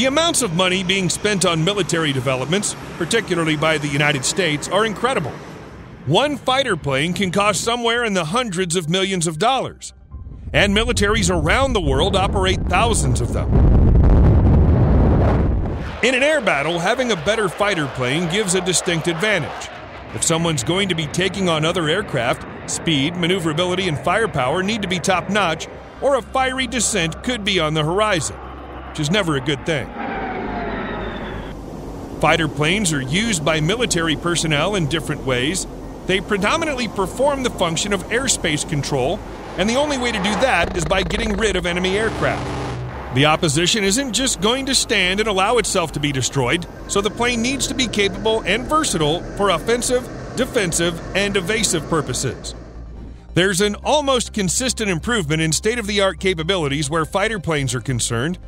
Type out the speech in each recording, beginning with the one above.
The amounts of money being spent on military developments, particularly by the United States, are incredible. One fighter plane can cost somewhere in the hundreds of millions of dollars, and militaries around the world operate thousands of them. In an air battle, having a better fighter plane gives a distinct advantage. If someone's going to be taking on other aircraft, speed, maneuverability, and firepower need to be top notch, or a fiery descent could be on the horizon, which is never a good thing. Fighter planes are used by military personnel in different ways. They predominantly perform the function of airspace control, and the only way to do that is by getting rid of enemy aircraft. The opposition isn't just going to stand and allow itself to be destroyed, so the plane needs to be capable and versatile for offensive, defensive, and evasive purposes. There's an almost consistent improvement in state of the art capabilities where fighter planes are concerned.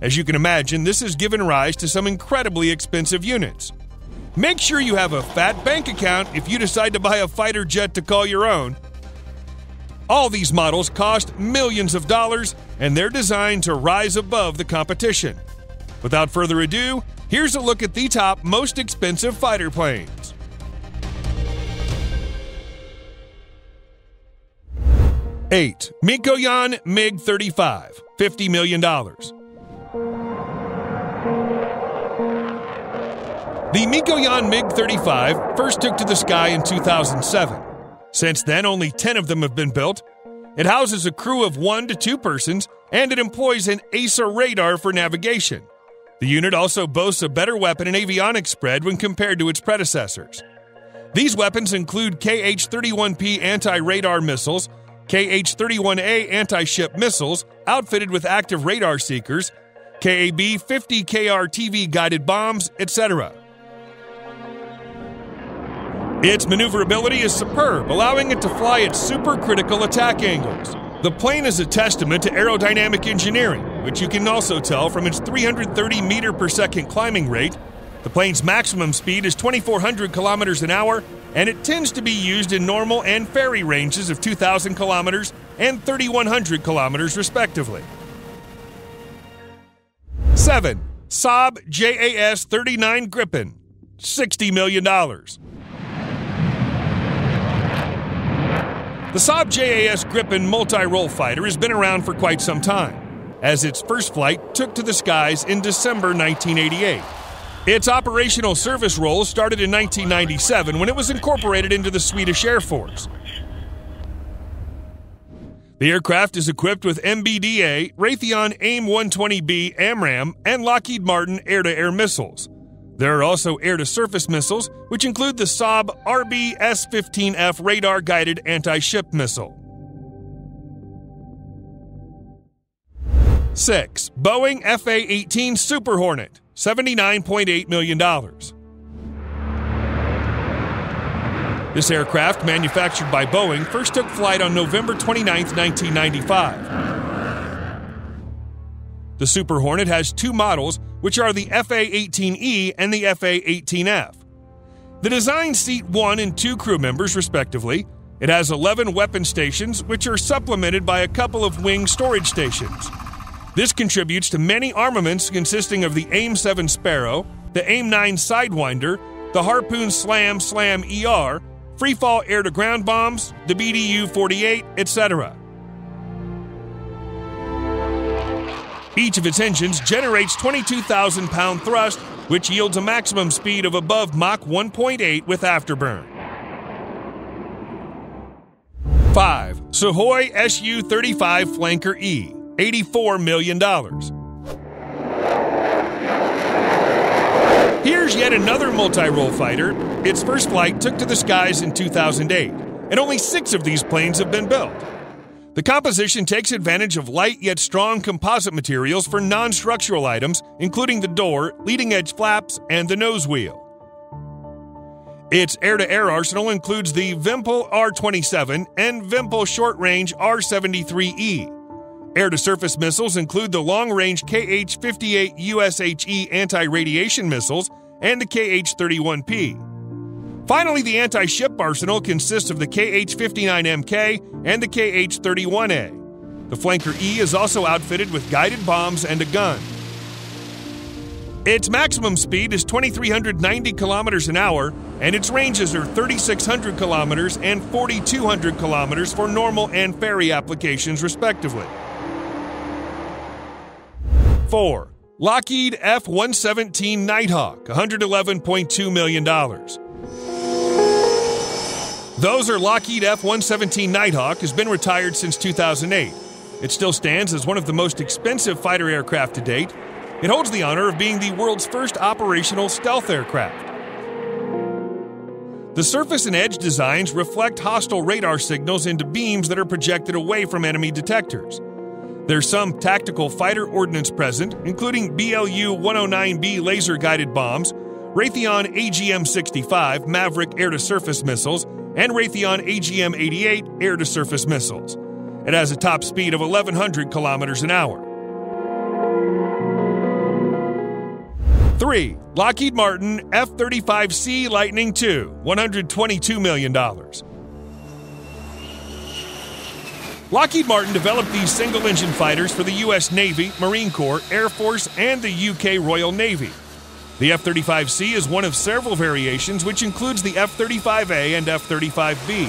As you can imagine, this has given rise to some incredibly expensive units. Make sure you have a fat bank account if you decide to buy a fighter jet to call your own. All these models cost millions of dollars and they're designed to rise above the competition. Without further ado, here's a look at the top most expensive fighter planes. Eight Mikoyan MiG 35, $50 million. The Mikoyan MiG 35 first took to the sky in 2007. Since then, only 10 of them have been built. It houses a crew of one to two persons, and it employs an AESA radar for navigation. The unit also boasts a better weapon and avionics spread when compared to its predecessors. These weapons include KH 31P anti radar missiles, KH 31A anti ship missiles outfitted with active radar seekers, KAB 50 KR TV guided bombs, etc. Its maneuverability is superb, allowing it to fly at supercritical attack angles. The plane is a testament to aerodynamic engineering, which you can also tell from its 330 meter per second climbing rate. The plane's maximum speed is 2,400 kilometers an hour, and it tends to be used in normal and ferry ranges of 2,000 kilometers and 3,100 kilometers, respectively. 7. Saab JAS 39 Gripen, $60 million. The Saab JAS Gripen multi role fighter has been around for quite some time, as its first flight took to the skies in December 1988. Its operational service role started in 1997 when it was incorporated into the Swedish Air Force. The aircraft is equipped with MBDA, Raytheon AIM 120B AMRAAM, and Lockheed Martin air to air missiles. There are also air to surface missiles, which include the Saab RBS 15F radar guided anti ship missile. 6. Boeing FA 18 Super Hornet, $79.8 million. This aircraft, manufactured by Boeing, first took flight on November 29, 1995. The Super Hornet has two models, which are the FA 18E and the FA 18F. The design seat one and two crew members, respectively. It has 11 weapon stations, which are supplemented by a couple of wing storage stations. This contributes to many armaments consisting of the AIM 7 Sparrow, the AIM 9 Sidewinder, the Harpoon Slam Slam ER, freefall air to ground bombs, the BDU 48, etc. Each of its engines generates 22,000 pound thrust, which yields a maximum speed of above Mach 1.8 with afterburn. 5. Sukhoi Su 35 Flanker E, $84 million. Here's yet another multi role fighter. Its first flight took to the skies in 2008, and only six of these planes have been built. The composition takes advantage of light yet strong composite materials for non structural items, including the door, leading edge flaps, and the nose wheel. Its air to air arsenal includes the Vympel R 27 and Vympel short range R 73E. Air to surface missiles include the long range KH 58 USHE anti radiation missiles and the KH 31P. Finally, the anti ship arsenal consists of the KH 59MK and the KH 31A. The Flanker E is also outfitted with guided bombs and a gun. Its maximum speed is 2,390 kilometers an hour, and its ranges are 3,600 kilometers and 4,200 kilometers for normal and ferry applications, respectively. 4. Lockheed F 117 Nighthawk, $111.2 million. Those are Lockheed F 117 Nighthawk, has been retired since 2008. It still stands as one of the most expensive fighter aircraft to date it holds the honor of being the world's first operational stealth aircraft. The surface and edge designs reflect hostile radar signals into beams that are projected away from enemy detectors. There's some tactical fighter ordnance present, including BLU 109B laser guided bombs, Raytheon AGM 65 Maverick air to surface missiles, and Raytheon AGM 88 air to surface missiles. It has a top speed of 1,100 kilometers an hour. 3. Lockheed Martin F 35C Lightning II, $122 million. Lockheed Martin developed these single engine fighters for the U.S. Navy, Marine Corps, Air Force, and the UK Royal Navy. The F 35C is one of several variations, which includes the F 35A and F 35B.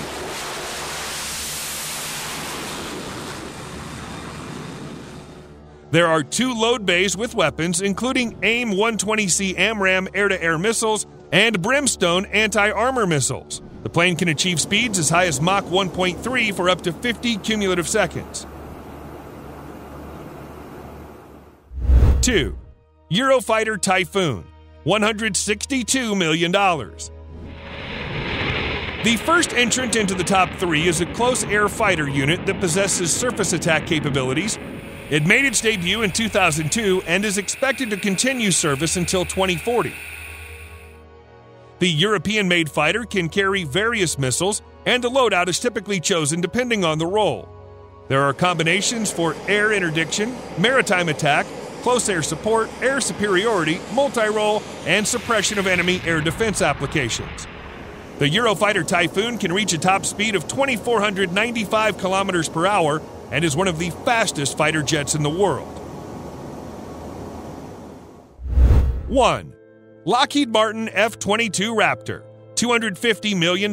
There are two load bays with weapons, including AIM 120C AMRAAM air to air missiles and Brimstone anti armor missiles. The plane can achieve speeds as high as Mach 1.3 for up to 50 cumulative seconds. 2. Eurofighter Typhoon, $162 million. The first entrant into the top three is a close air fighter unit that possesses surface attack capabilities it made its debut in 2002 and is expected to continue service until 2040. The European made fighter can carry various missiles, and a loadout is typically chosen depending on the role. There are combinations for air interdiction, maritime attack, close air support, air superiority, multi role, and suppression of enemy air defense applications. The Eurofighter Typhoon can reach a top speed of 2,495 kilometers per hour and is one of the fastest fighter jets in the world. 1. Lockheed Martin F 22 Raptor, $250 million.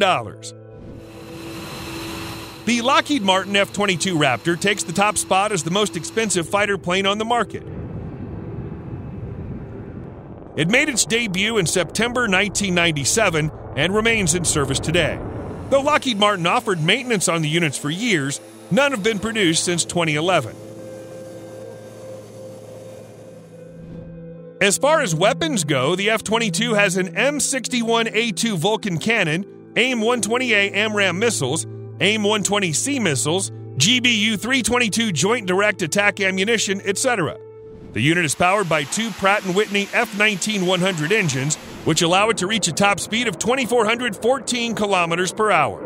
The Lockheed Martin F 22 Raptor takes the top spot as the most expensive fighter plane on the market. It made its debut in September 1997 and remains in service today. Though Lockheed Martin offered maintenance on the units for years, None have been produced since 2011. As far as weapons go, the F 22 has an M61A2 Vulcan cannon, AIM 120A AMRAAM missiles, AIM 120C missiles, GBU 322 Joint Direct Attack ammunition, etc. The unit is powered by two Pratt & Whitney F19100 engines, which allow it to reach a top speed of 2414 kilometers per hour.